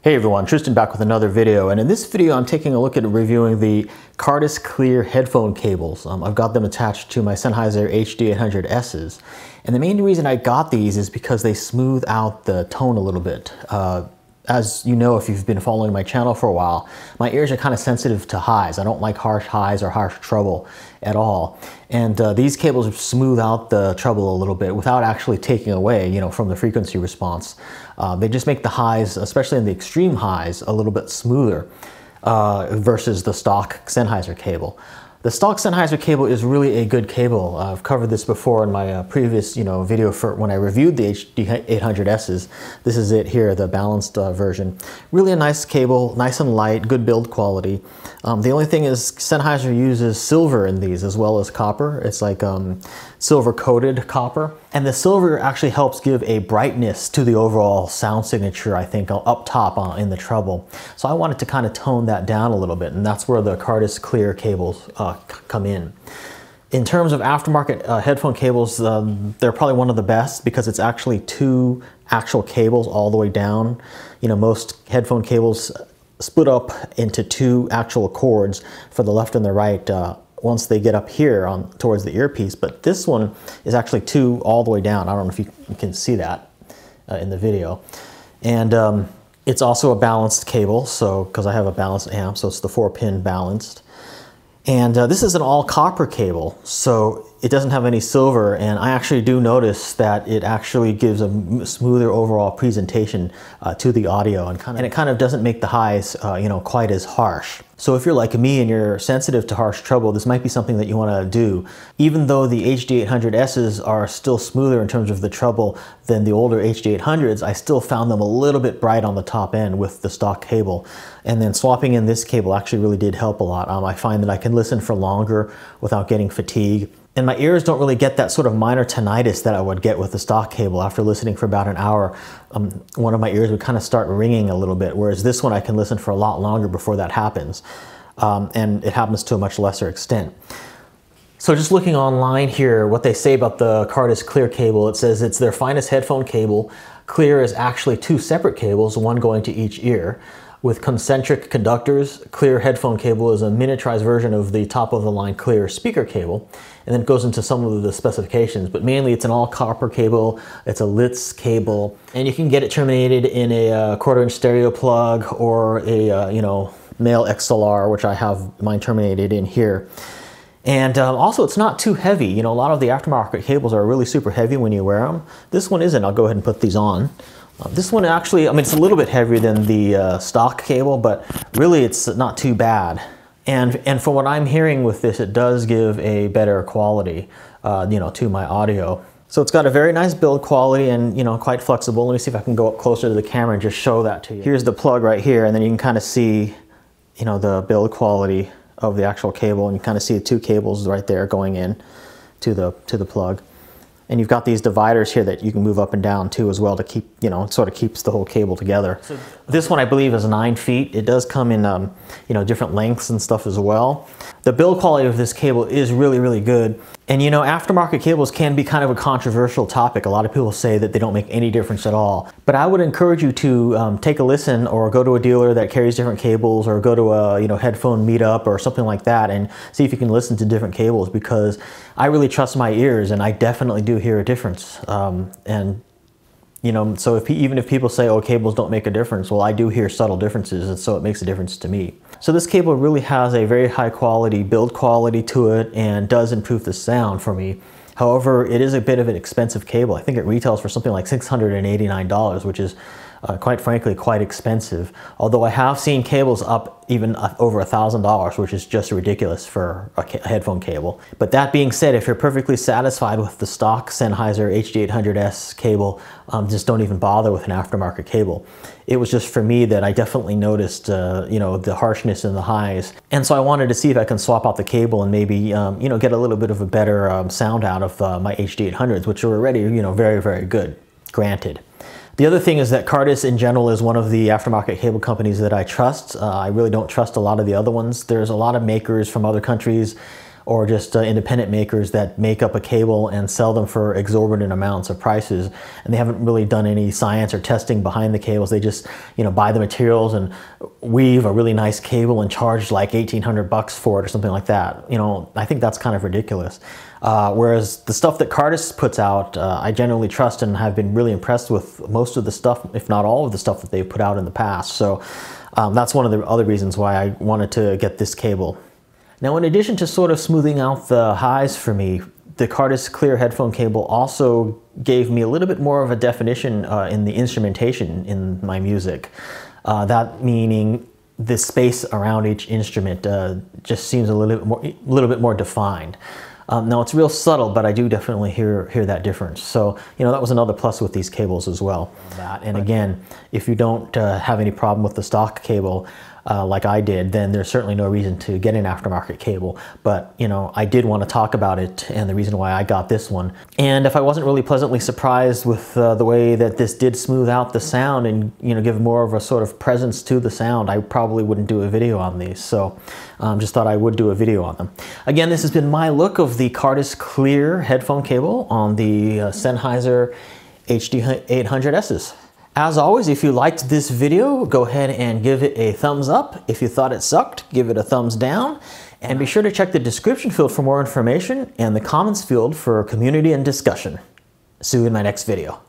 Hey everyone, Tristan back with another video and in this video I'm taking a look at reviewing the Cardas Clear headphone cables. Um, I've got them attached to my Sennheiser HD800Ss and the main reason I got these is because they smooth out the tone a little bit. Uh, as you know, if you've been following my channel for a while, my ears are kind of sensitive to highs. I don't like harsh highs or harsh treble at all. And uh, these cables smooth out the treble a little bit without actually taking away, you know, from the frequency response. Uh, they just make the highs, especially in the extreme highs, a little bit smoother uh, versus the stock Sennheiser cable. The stock Sennheiser cable is really a good cable. Uh, I've covered this before in my uh, previous you know, video for when I reviewed the HD800Ss. This is it here, the balanced uh, version. Really a nice cable, nice and light, good build quality. Um, the only thing is Sennheiser uses silver in these as well as copper. It's like um, silver coated copper. And the silver actually helps give a brightness to the overall sound signature, I think, up top uh, in the treble. So I wanted to kind of tone that down a little bit, and that's where the Cardas Clear cables uh, come in. In terms of aftermarket uh, headphone cables, um, they're probably one of the best because it's actually two actual cables all the way down. You know, most headphone cables split up into two actual cords for the left and the right uh, once they get up here on towards the earpiece. But this one is actually two all the way down. I don't know if you, can see that uh, in the video. And um, it's also a balanced cable, so because I have a balanced amp, so it's the four pin balanced. And uh, this is an all copper cable, so it doesn't have any silver. And I actually do notice that it actually gives a smoother overall presentation uh, to the audio and, kind of, and it kind of doesn't make the highs, uh, you know, quite as harsh. So if you're like me and you're sensitive to harsh treble, this might be something that you want to do. Even though the HD800Ss are still smoother in terms of the treble than the older HD800s, I still found them a little bit bright on the top end with the stock cable. And then swapping in this cable actually really did help a lot. Um, I find that I can listen for longer without getting fatigue. And my ears don't really get that sort of minor tinnitus that I would get with the stock cable. After listening for about an hour, um, one of my ears would kind of start ringing a little bit, whereas this one I can listen for a lot longer before that happens. Um, and it happens to a much lesser extent. So just looking online here, what they say about the Cardas Clear cable, it says it's their finest headphone cable. Clear is actually two separate cables, one going to each ear. With concentric conductors, Clear headphone cable is a miniaturized version of the top of the line Clear speaker cable, and then it goes into some of the specifications, but mainly it's an all copper cable, it's a Litz cable, and you can get it terminated in a uh, quarter inch stereo plug or a, uh, you know, male XLR, which I have mine terminated in here. And um, also it's not too heavy. You know, a lot of the aftermarket cables are really super heavy when you wear them. This one isn't. I'll go ahead and put these on. Uh, this one actually, I mean, it's a little bit heavier than the uh, stock cable, but really it's not too bad. And, and from what I'm hearing with this, it does give a better quality, uh, you know, to my audio. So it's got a very nice build quality and, you know, quite flexible. Let me see if I can go up closer to the camera and just show that to you. Here's the plug right here, and then you can kind of see, you know, the build quality of the actual cable, and you kind of see the two cables right there going in to the, to the plug. And you've got these dividers here that you can move up and down too as well to keep, you know, it sort of keeps the whole cable together. So this one I believe is nine feet. It does come in, um, you know, different lengths and stuff as well. The build quality of this cable is really, really good. And you know, aftermarket cables can be kind of a controversial topic. A lot of people say that they don't make any difference at all. But I would encourage you to um, take a listen or go to a dealer that carries different cables or go to a you know headphone meetup or something like that and see if you can listen to different cables because I really trust my ears and I definitely do hear a difference. Um, and you know, so if even if people say, oh, cables don't make a difference, well, I do hear subtle differences, and so it makes a difference to me. So this cable really has a very high quality build quality to it and does improve the sound for me. However, it is a bit of an expensive cable. I think it retails for something like $689, which is uh, quite frankly quite expensive. Although I have seen cables up even uh, over a thousand dollars, which is just ridiculous for a, a, headphone cable. But that being said, if you're perfectly satisfied with the stock Sennheiser HD800S cable, um, just don't even bother with an aftermarket cable. It was just for me that I definitely noticed, uh, you know, the harshness in the highs. And so I wanted to see if I can swap out the cable and maybe, um, you know, get a little bit of a better um, sound out of uh, my HD800s, which are already, you know, very, very good, granted. The other thing is that Cardas in general is one of the aftermarket cable companies that I trust. Uh, I really don't trust a lot of the other ones. There's a lot of makers from other countries or just uh, independent makers that make up a cable and sell them for exorbitant amounts of prices. And they haven't really done any science or testing behind the cables. They just, you know, buy the materials and weave a really nice cable and charge like 1800 bucks for it or something like that. You know, I think that's kind of ridiculous. Uh, whereas the stuff that Cardas puts out, uh, I generally trust and have been really impressed with most of the stuff, if not all of the stuff that they've put out in the past. So um, that's one of the other reasons why I wanted to get this cable. Now, in addition to sort of smoothing out the highs for me, the Cardas Clear headphone cable also gave me a little bit more of a definition uh, in the instrumentation in my music. Uh, that meaning the space around each instrument uh, just seems a little bit more, little bit more defined. Um, now it's real subtle, but I do definitely hear hear that difference. So you know that was another plus with these cables as well. That and again, if you don't uh, have any problem with the stock cable, uh, like I did, then there's certainly no reason to get an aftermarket cable. But, you know, I did want to talk about it and the reason why I got this one. And if I wasn't really pleasantly surprised with uh, the way that this did smooth out the sound and, you know, give more of a sort of presence to the sound, I probably wouldn't do a video on these. So um, just thought I would do a video on them. Again, this has been my look of the Cardas Clear headphone cable on the uh, Sennheiser HD 800Ss. As always, if you liked this video, go ahead and give it a thumbs up. If you thought it sucked, give it a thumbs down. And be sure to check the description field for more information and the comments field for community and discussion. See you in my next video.